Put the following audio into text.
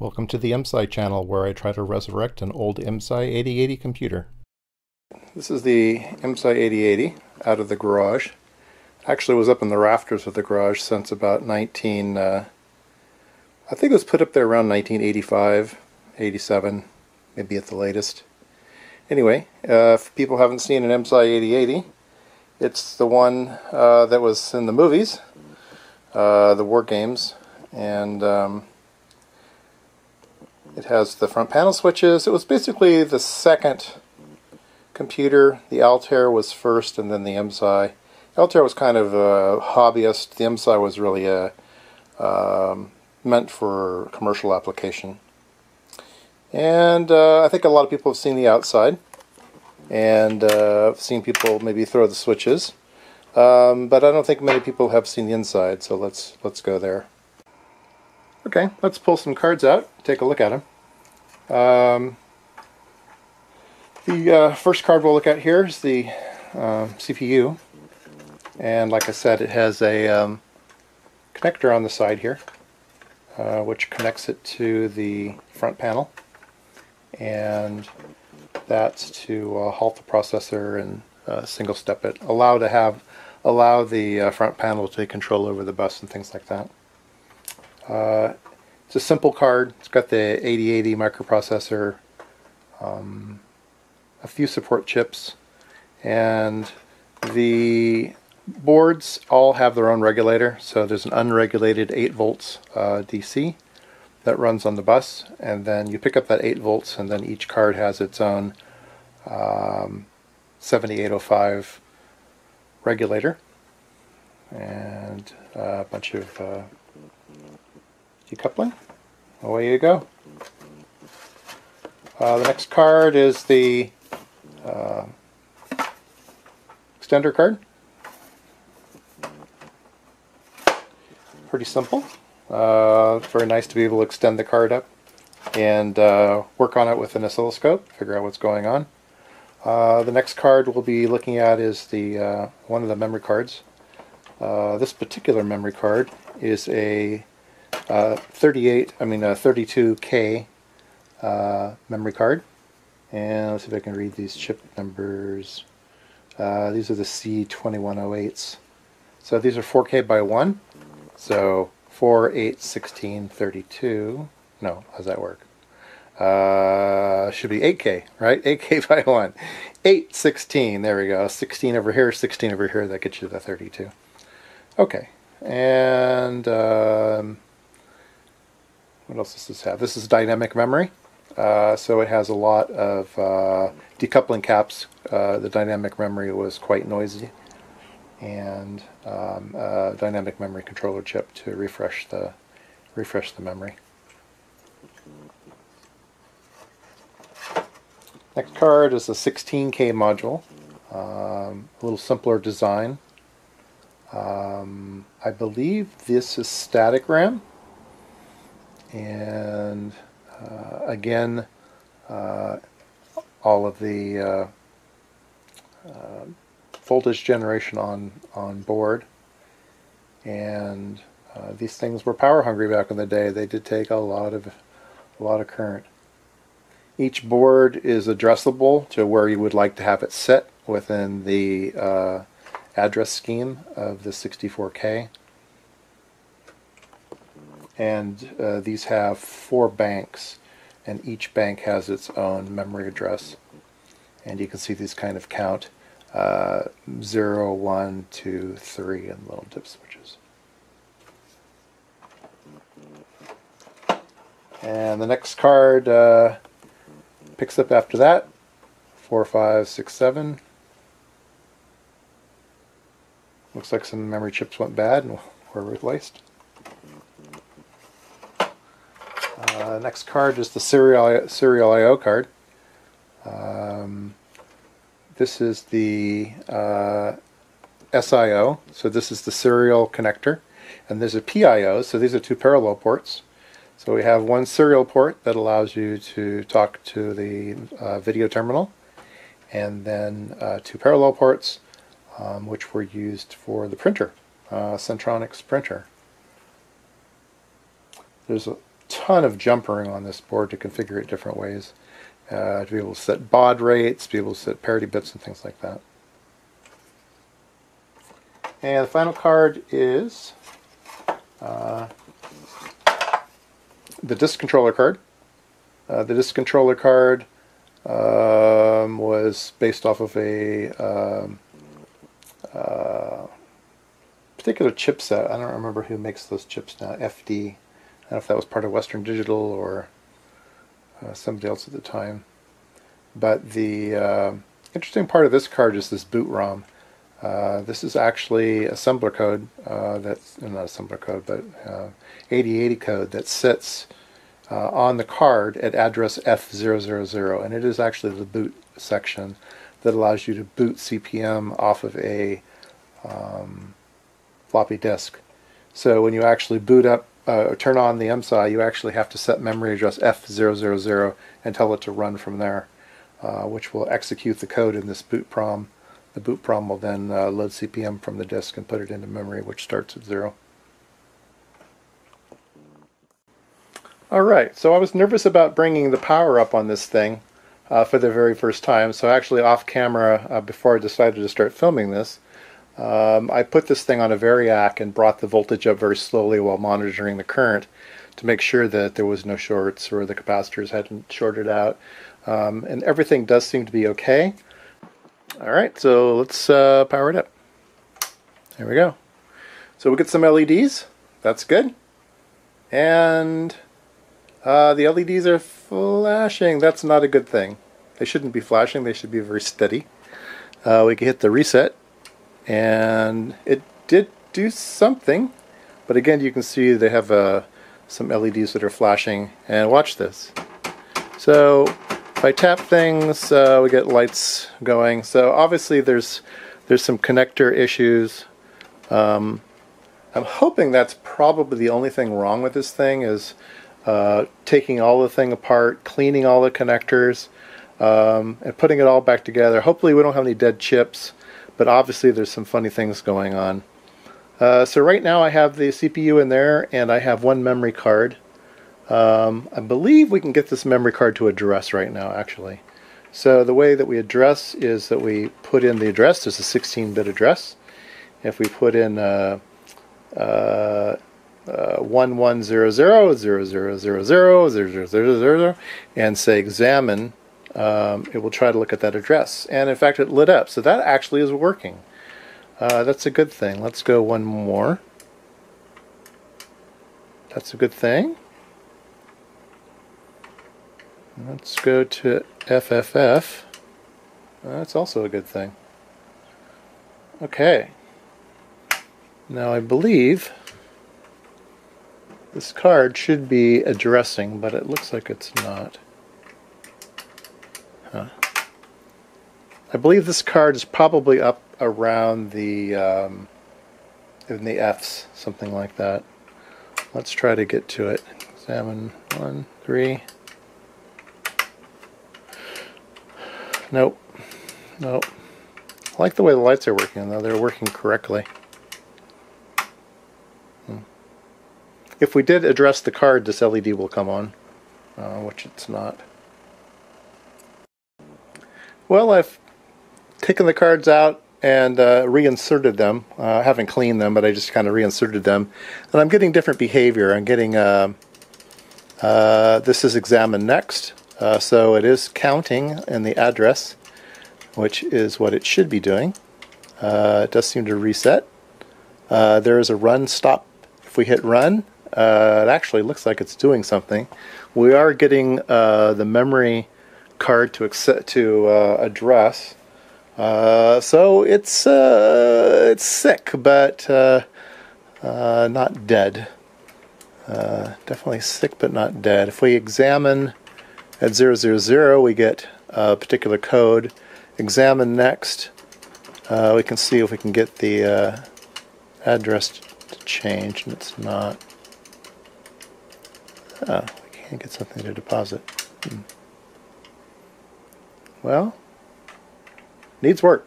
Welcome to the IMSAI channel where I try to resurrect an old IMSAI 8080 computer. This is the IMSAI 8080 out of the garage. Actually was up in the rafters of the garage since about 19... Uh, I think it was put up there around 1985, 87, maybe at the latest. Anyway, uh, if people haven't seen an IMSAI 8080, it's the one uh, that was in the movies, uh, the war games, and um, it has the front panel switches. It was basically the second computer. The Altair was first and then the IMSAI. Altair was kind of a hobbyist. The IMSAI was really a, um, meant for commercial application. And uh, I think a lot of people have seen the outside. And uh, seen people maybe throw the switches. Um, but I don't think many people have seen the inside, so let's let's go there. Okay, let's pull some cards out, take a look at them. Um, the uh, first card we'll look at here is the uh, CPU. And like I said, it has a um, connector on the side here, uh, which connects it to the front panel. And that's to uh, halt the processor and uh, single step it. Allow to have allow the uh, front panel to take control over the bus and things like that. It's a simple card. It's got the 8080 microprocessor, um, a few support chips, and the boards all have their own regulator. So there's an unregulated 8 volts uh, DC that runs on the bus, and then you pick up that 8 volts, and then each card has its own um, 7805 regulator and a bunch of uh, decoupling. Away you go. Uh, the next card is the uh, extender card. Pretty simple. Uh, very nice to be able to extend the card up and uh, work on it with an oscilloscope, figure out what's going on. Uh, the next card we'll be looking at is the uh, one of the memory cards. This particular memory card is a uh, 38, I mean a 32K uh, memory card. And let's see if I can read these chip numbers. Uh, these are the C2108s. So these are 4K by 1. So 4, 8, 16, 32. No, how does that work? Uh, should be 8K, right? 8K by 1. 8, 16, there we go. 16 over here, 16 over here, that gets you to the 32. Okay, and um, what else does this have? This is dynamic memory. Uh, so it has a lot of uh, decoupling caps. Uh, the dynamic memory was quite noisy. And um, dynamic memory controller chip to refresh the refresh the memory. Next card is a 16K module. Um, a little simpler design. Um, I believe this is static RAM and uh, again uh, all of the uh, uh, voltage generation on on board. And uh, these things were power hungry back in the day. They did take a lot of a lot of current. Each board is addressable to where you would like to have it set within the address scheme of the 64K and uh, these have four banks and each bank has its own memory address and you can see these kind of count uh, 0, 1, 2, 3 and little dip switches. And the next card uh, picks up after that 4, 5, 6, 7. Looks like some memory chips went bad and were replaced. Next card is the serial, serial I.O. card. Um, this is the uh, SIO, so this is the serial connector. And there's a PIO, so these are two parallel ports. So we have one serial port that allows you to talk to the uh, video terminal, and then uh, two parallel ports, um, which were used for the printer, uh, Centronics printer. There's a ton of jumpering on this board to configure it different ways. Uh, to be able to set baud rates, be able to set parity bits and things like that. And the final card is uh, the disk controller card. Uh, the disk controller card um, was based off of a um, uh, particular chipset. I don't remember who makes those chips now. FD. I don't know if that was part of Western Digital or uh, somebody else at the time. But the uh, interesting part of this card is this boot ROM. Uh, this is actually assembler code uh, that's not assembler code, but 8080 uh, code that sits uh, on the card at address F000, and it is actually the boot section that allows you to boot CP/M off of a um, floppy disk. So when you actually boot up uh, turn on the IMSAI, you actually have to set memory address F000 and tell it to run from there, uh, which will execute the code in this boot prom. The boot prom will then uh, load CP/M from the disk and put it into memory, which starts at zero. All right, so I was nervous about bringing the power up on this thing uh, for the very first time. So actually off camera, uh, before I decided to start filming this, um, I put this thing on a Variac and brought the voltage up very slowly while monitoring the current to make sure that there was no shorts or the capacitors hadn't shorted out. Um, and everything does seem to be okay. All right, so let's uh, power it up. There we go. So we get some LEDs. That's good. And uh, the LEDs are flashing. That's not a good thing. They shouldn't be flashing. They should be very steady. Uh, we can hit the reset. And it did do something. But again, you can see they have uh, some LEDs that are flashing. And watch this. So if I tap things, uh, we get lights going. So obviously there's there's some connector issues. Um, I'm hoping that's probably the only thing wrong with this thing is uh, taking all the thing apart, cleaning all the connectors, um, and putting it all back together. Hopefully we don't have any dead chips, but obviously there's some funny things going on. Uh, so right now I have the CPU in there and I have one memory card. Um, I believe we can get this memory card to address right now actually. So the way that we address is that we put in the address, there's a 16-bit address. If we put in uh, uh, uh, 1100 and say examine, um, it will try to look at that address. And in fact, it lit up. So that actually is working. Uh, that's a good thing. Let's go one more. That's a good thing. Let's go to FFF. That's also a good thing. Okay. Now I believe this card should be addressing, but it looks like it's not. I believe this card is probably up around the um, in the F's, something like that. Let's try to get to it. Examine one, three. Nope. Nope. I like the way the lights are working though. They're working correctly. If we did address the card, this LED will come on, uh, which it's not. Well, I've taken the cards out and uh, reinserted them. Uh, I haven't cleaned them, but I just kind of reinserted them. And I'm getting different behavior. I'm getting, uh, uh this is examine next. Uh, so it is counting in the address, which is what it should be doing. Uh, it does seem to reset. there is a run stop. If we hit run, it actually looks like it's doing something. We are getting the memory card to accept, to address. Uh, so it's uh, it's sick, but uh, not dead. definitely sick, but not dead. If we examine at 000, we get a particular code. Examine next. we can see if we can get the address to change, and it's not. Oh, we can't get something to deposit. Hmm. Well, needs work.